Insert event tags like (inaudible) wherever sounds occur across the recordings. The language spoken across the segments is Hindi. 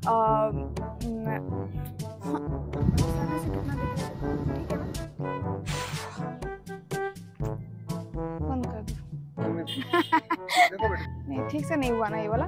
(laughs) नहीं ठीक से नहीं हुआ ना ये वाला।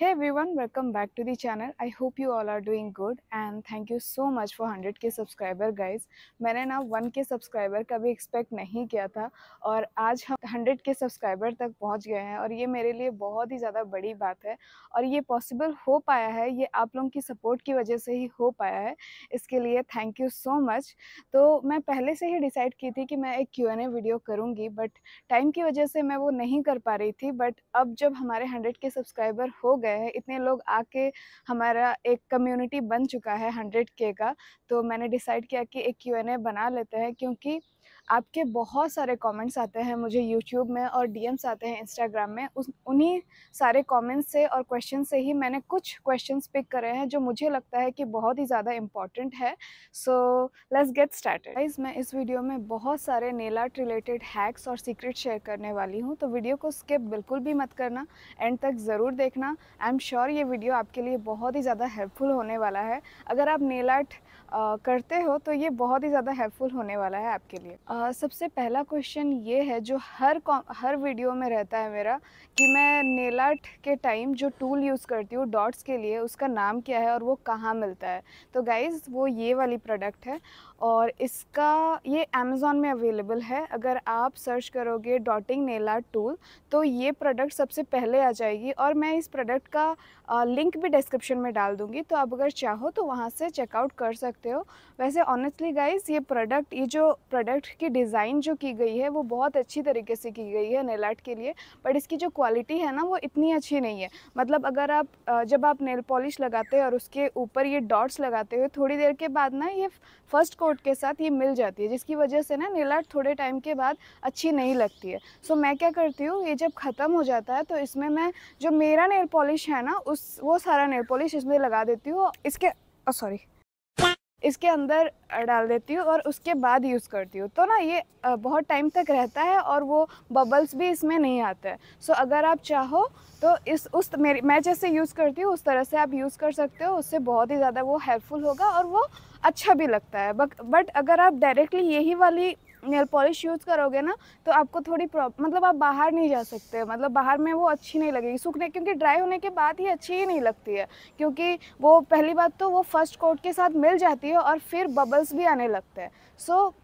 Hey everyone, welcome back to the channel. I hope you all are doing good and thank you so much for 100k subscriber guys. मैंने ना 1k सब्सक्राइबर का भी एक्सपेक्ट नहीं किया था और आज हम 100k सब्सक्राइबर तक पहुँच गए हैं और ये मेरे लिए बहुत ही ज़्यादा बड़ी बात है और ये पॉसिबल हो पाया है ये आप लोगों की सपोर्ट की वजह से ही हो पाया है इसके लिए थैंक यू सो मच तो मैं पहले से ही डिसाइड की थी कि मैं एक क्यू एन ए वीडियो करूँगी बट टाइम की वजह से मैं वो नहीं कर पा रही थी बट अब जब हमारे हंड्रेड के सब्सक्राइबर हो गए हैं, इतने लोग आके हमारा एक कम्युनिटी बन चुका है हंड्रेड के का। तो मैंने डिसाइड किया कि एक क्यू बना लेते हैं, क्योंकि आपके बहुत सारे कमेंट्स आते हैं मुझे यूट्यूब में और डीएम्स आते हैं इंस्टाग्राम में। उस, उन्हीं सारे कमेंट्स से और क्वेश्चन से ही मैंने कुछ क्वेश्चंस पिक करे हैं जो मुझे लगता है कि बहुत ही ज़्यादा इंपॉर्टेंट है। So let's get started guys मैं इस वीडियो में बहुत सारे नेल आर्ट रिलेटेड हैक्स और सीक्रेट शेयर करने वाली हूँ तो वीडियो को स्किप बिल्कुल भी मत करना। एंड तक ज़रूर देखना। आई एम श्योर ये वीडियो आपके लिए बहुत ही ज़्यादा हेल्पफुल होने वाला है। अगर आप नेल आर्ट करते हो तो ये बहुत ही ज़्यादा हेल्पफुल होने वाला है आपके लिए। आ, सबसे पहला क्वेश्चन ये है जो हर हर वीडियो में रहता है मेरा कि मैं नेल आर्ट के टाइम जो टूल यूज़ करती हूँ डॉट्स के लिए उसका नाम क्या है और वो कहाँ मिलता है। तो गाइज़ वो ये वाली प्रोडक्ट है। और इसका, ये अमेज़ोन में अवेलेबल है। अगर आप सर्च करोगे डॉटिंग नेल टूल तो ये प्रोडक्ट सबसे पहले आ जाएगी और मैं इस प्रोडक्ट का लिंक भी डिस्क्रिप्शन में डाल दूँगी। तो आप अगर चाहो तो वहाँ से चेकआउट कर सकते हो। वैसे ऑनेस्टली गाइस ये प्रोडक्ट ये जो प्रोडक्ट की डिज़ाइन जो की गई है, वो बहुत अच्छी तरीके से की गई है नेल आर्ट के लिए। बट इसकी जो क्वालिटी है ना, वो इतनी अच्छी नहीं है। मतलब अगर आप जब आप नेल पॉलिश लगाते हो और उसके ऊपर ये डॉट्स लगाते हो, थोड़ी देर के बाद ना ये फ़र्स्ट के साथ ये मिल जाती है, जिसकी वजह से ना नेल आर्ट थोड़े टाइम के बाद अच्छी नहीं लगती है। सो मैं क्या करती हूँ, ये जब ख़त्म हो जाता है तो इसमें मैं जो मेरा नेल पॉलिश है ना, उस, वो सारा नेल पॉलिश इसमें लगा देती हूँ इसके सॉरी इसके अंदर डाल देती हूँ और उसके बाद यूज़ करती हूँ। तो ना ये बहुत टाइम तक रहता है और वो बबल्स भी इसमें नहीं आते हैं। सो अगर आप चाहो तो इस, उस मेरी, मैं जैसे यूज़ करती हूँ, उस तरह से आप यूज़ कर सकते हो। उससे बहुत ही ज़्यादा वो हेल्पफुल होगा और वो अच्छा भी लगता है। बट बट अगर आप डायरेक्टली यही वाली नेल पॉलिश यूज़ करोगे ना तो आपको थोड़ी मतलब आप बाहर नहीं जा सकते मतलब बाहर में वो अच्छी नहीं लगेगी। सूखने क्योंकि ड्राई होने के बाद ही अच्छी ही नहीं लगती है क्योंकि वो पहली बात तो वो फ़र्स्ट कोट के साथ मिल जाती है और फिर बबल्स भी आने लगते हैं। सो so,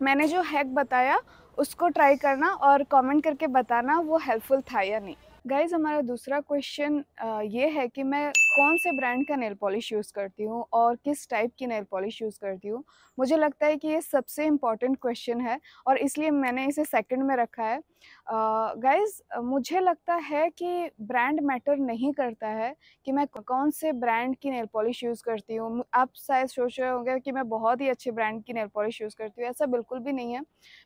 मैंने जो हैक बताया उसको ट्राई करना और कमेंट करके बताना वो हेल्पफुल था या नहीं। गाइज़ हमारा दूसरा क्वेश्चन ये है कि मैं कौन से ब्रांड का नेल पॉलिश यूज़ करती हूँ और किस टाइप की नेल पॉलिश यूज़ करती हूँ? मुझे लगता है कि ये सबसे इंपॉर्टेंट क्वेश्चन है और इसलिए मैंने इसे सेकंड में रखा है। गाइज़ मुझे लगता है कि ब्रांड मैटर नहीं करता है कि मैं कौन से ब्रांड की नेल पॉलिश यूज़ करती हूँ। आप शायद सोच रहे होंगे कि मैं बहुत ही अच्छे ब्रांड की नेल पॉलिश यूज़ करती हूँ, ऐसा बिल्कुल भी नहीं है।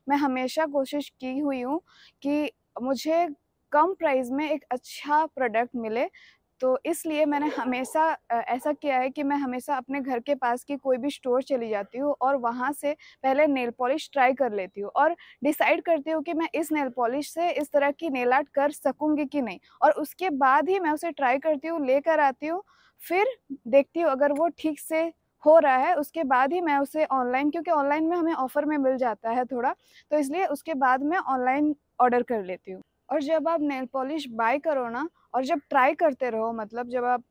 मैं हमेशा कोशिश की हुई हूँ कि मुझे कम प्राइस में एक अच्छा प्रोडक्ट मिले। तो इसलिए मैंने हमेशा ऐसा किया है कि मैं हमेशा अपने घर के पास की कोई भी स्टोर चली जाती हूँ और वहाँ से पहले नेल पॉलिश ट्राई कर लेती हूँ और डिसाइड करती हूँ कि मैं इस नेल पॉलिश से इस तरह की नेल आर्ट कर सकूँगी कि नहीं। और उसके बाद ही मैं उसे ट्राई करती हूँ, लेकर आती हूँ, फिर देखती हूँ अगर वो ठीक से हो रहा है, उसके बाद ही मैं उसे ऑनलाइन, क्योंकि ऑनलाइन में हमें ऑफ़र में मिल जाता है थोड़ा तो इसलिए उसके बाद मैं ऑनलाइन ऑर्डर कर लेती हूँ। और जब आप नेल पॉलिश बाय करो ना, और जब ट्राई करते रहो मतलब जब आप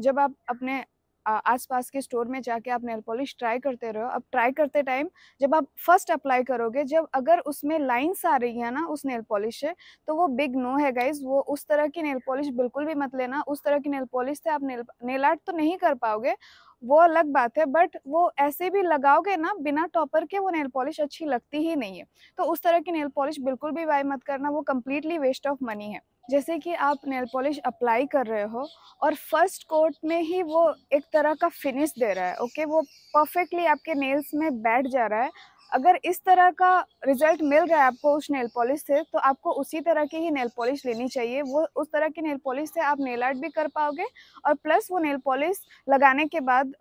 जब आप अपने आसपास के स्टोर में जाके आप नेल पॉलिश ट्राई करते रहो। अब ट्राई करते टाइम जब आप फ़र्स्ट अप्लाई करोगे, जब अगर उसमें लाइंस आ रही है ना उस नेल पॉलिश से तो वो बिग नो है गाइज़ वो उस तरह की नेल पॉलिश बिल्कुल भी मत लेना। उस तरह की नेल पॉलिश से आप नेल नेल आर्ट तो नहीं कर पाओगे। वो अलग बात है, बट वो ऐसे भी लगाओगे ना, बिना टॉपर के वो नेल पॉलिश अच्छी लगती ही नहीं है। तो उस तरह की नेल पॉलिश बिल्कुल भी बाय मत करना। वो कम्प्लीटली वेस्ट ऑफ़ मनी है। जैसे कि आप नेल पॉलिश अप्लाई कर रहे हो और फ़र्स्ट कोट में ही वो एक तरह का फिनिश दे रहा है ओके वो परफेक्टली आपके नेल्स में बैठ जा रहा है अगर इस तरह का रिज़ल्ट मिल रहा है आपको उस नेल पॉलिश से तो आपको उसी तरह की ही नेल पॉलिश लेनी चाहिए। वो उस तरह की नेल पॉलिश से आप नेल आर्ट भी कर पाओगे और प्लस वो नेल पॉलिश लगाने के बाद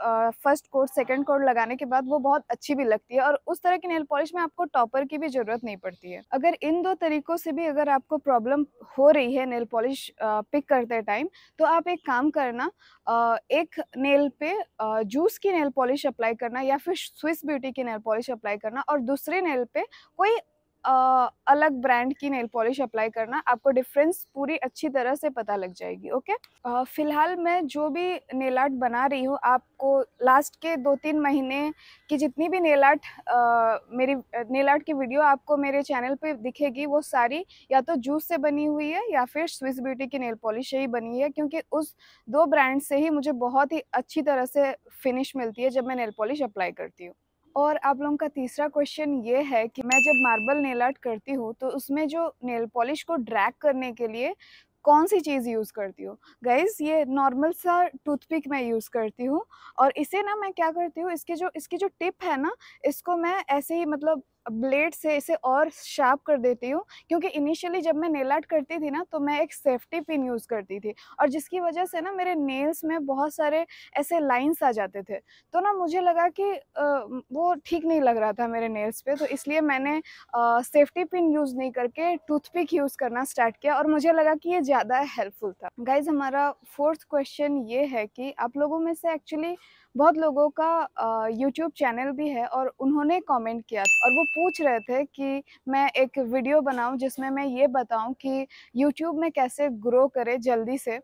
फ़र्स्ट कोट सेकंड कोट लगाने के बाद वो बहुत अच्छी भी लगती है और उस तरह की नेल पॉलिश में आपको टॉपर की भी ज़रूरत नहीं पड़ती है। अगर इन दो तरीकों से भी अगर आपको प्रॉब्लम हो रही है नेल पॉलिश पिक करते टाइम तो आप एक काम करना एक नेल पे जूस की नेल पॉलिश अप्लाई करना या फिर स्विस ब्यूटी की नेल पॉलिश अप्लाई करना और दूसरे नेल पे कोई आ, अलग ब्रांड की नेल पॉलिश अप्लाई करना आपको डिफरेंस पूरी अच्छी तरह से पता लग जाएगी ओके फ़िलहाल मैं जो भी नेल आर्ट बना रही हूँ आपको लास्ट के दो तीन महीने की जितनी भी नेल आर्ट मेरी नेल आर्ट की वीडियो आपको मेरे चैनल पे दिखेगी वो सारी या तो जूस से बनी हुई है या फिर स्विस ब्यूटी की नेल पॉलिश ही बनी है क्योंकि उस दो ब्रांड से ही मुझे बहुत ही अच्छी तरह से फिनिश मिलती है जब मैं नेल पॉलिश अप्लाई करती हूँ। और आप लोगों का तीसरा क्वेश्चन ये है कि मैं जब मार्बल नेल आर्ट करती हूँ तो उसमें जो नेल पॉलिश को ड्रैग करने के लिए कौन सी चीज़ यूज़ करती हूँ? गाइज़ ये नॉर्मल सा टूथपिक मैं यूज़ करती हूँ और इसे ना मैं क्या करती हूँ, इसके जो, इसकी जो टिप है ना, इसको मैं ऐसे ही मतलब ब्लेड से इसे और शार्प कर देती हूँ, क्योंकि इनिशियली जब मैं नेल आर्ट करती थी ना तो मैं एक सेफ्टी पिन यूज़ करती थी और जिसकी वजह से ना मेरे नेल्स में बहुत सारे ऐसे लाइंस आ जाते थे। तो ना मुझे लगा कि वो ठीक नहीं लग रहा था मेरे नेल्स पे तो इसलिए मैंने सेफ्टी पिन यूज़ नहीं करके टूथपिक यूज़ करना स्टार्ट किया और मुझे लगा कि ये ज़्यादा हेल्पफुल था। गाइज़ हमारा फोर्थ क्वेश्चन ये है कि आप लोगों में से एक्चुअली बहुत लोगों का यूट्यूब चैनल भी है और उन्होंने कमेंट किया और वो पूछ रहे थे कि मैं एक वीडियो बनाऊँ जिसमें मैं ये बताऊँ कि यूट्यूब में कैसे ग्रो करे जल्दी से।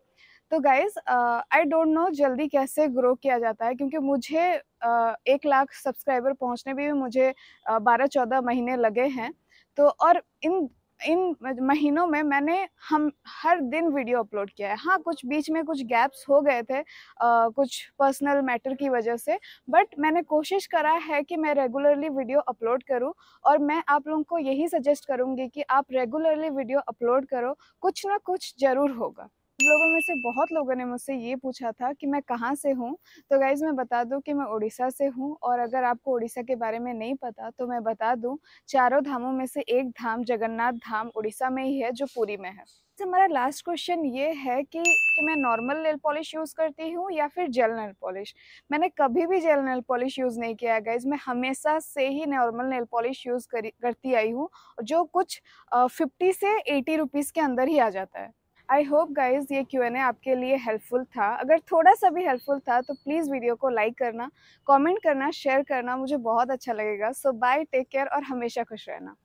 तो गाइज़ आई डोंट नो जल्दी कैसे ग्रो किया जाता है क्योंकि मुझे uh, एक लाख सब्सक्राइबर पहुँचने भी मुझे बारह uh, चौदह महीने लगे हैं। तो और इन इन महीनों में मैंने हम हर दिन वीडियो अपलोड किया है। हाँ कुछ बीच में कुछ गैप्स हो गए थे आ, कुछ पर्सनल मैटर की वजह से बट मैंने कोशिश करा है कि मैं रेगुलरली वीडियो अपलोड करूँ और मैं आप लोगों को यही सजेस्ट करूँगी कि आप रेगुलरली वीडियो अपलोड करो कुछ ना कुछ ज़रूर होगा। लोगों में से बहुत लोगों ने मुझसे ये पूछा था कि मैं कहाँ से हूँ। तो गाइज़ मैं बता दूँ कि मैं उड़ीसा से हूँ और अगर आपको उड़ीसा के बारे में नहीं पता तो मैं बता दूँ, चारों धामों में से एक धाम जगन्नाथ धाम उड़ीसा में ही है, जो पूरी में है। तो हमारा लास्ट क्वेश्चन ये है कि कि मैं नॉर्मल नेल पॉलिश यूज़ करती हूँ या फिर जेल नेल पॉलिश मैंने कभी भी जेल नेल पॉलिश यूज़ नहीं किया है गाइज़ मैं हमेशा से ही नॉर्मल नेल पॉलिश यूज़ करती आई हूँ, जो कुछ फिफ्टी से एटी रुपीज़ के अंदर ही आ जाता है। आई होप गाइज़ ये क्यू एन ए आपके लिए हेल्पफुल था। अगर थोड़ा सा भी हेल्पफुल था तो प्लीज़ वीडियो को लाइक करना कॉमेंट करना शेयर करना, मुझे बहुत अच्छा लगेगा। सो बाय टेक केयर और हमेशा खुश रहना।